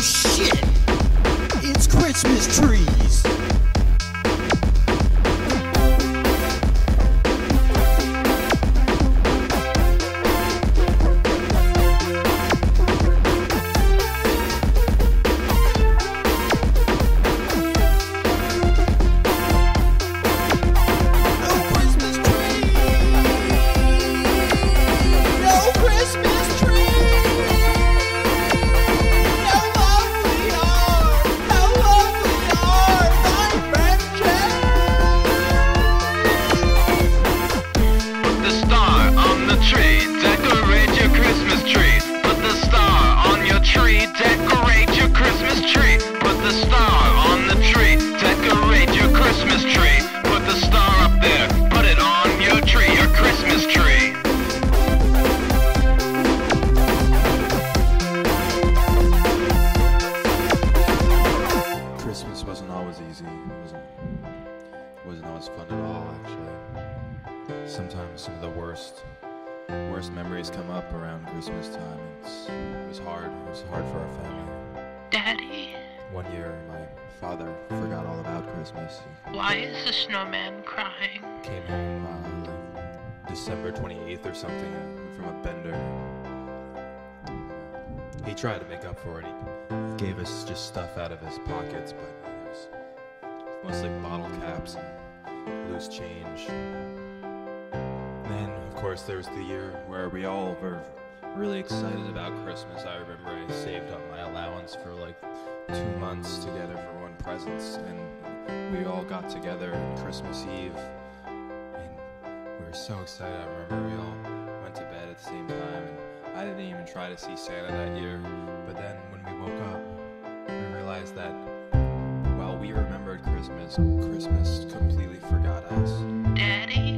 shit! It's Christmas tree! Always easy. It wasn't, it wasn't always fun at all, actually. Sometimes some of the worst, worst memories come up around Christmas time. It's, it was hard. It was hard for our family. Daddy, One year, my father forgot all about Christmas. why is the snowman crying? Came home uh, like December 28th or something uh, from a bender. He tried to make up for it. He gave us just stuff out of his pockets, but mostly bottle caps and loose change. Then, of course, there was the year where we all were really excited about Christmas. I remember I saved up my allowance for like two months together for one presents, and we all got together Christmas Eve, and we were so excited. I remember we all went to bed at the same time, and I didn't even try to see Santa that year. But then when we woke up, we realized that Christmas completely forgot us. Daddy,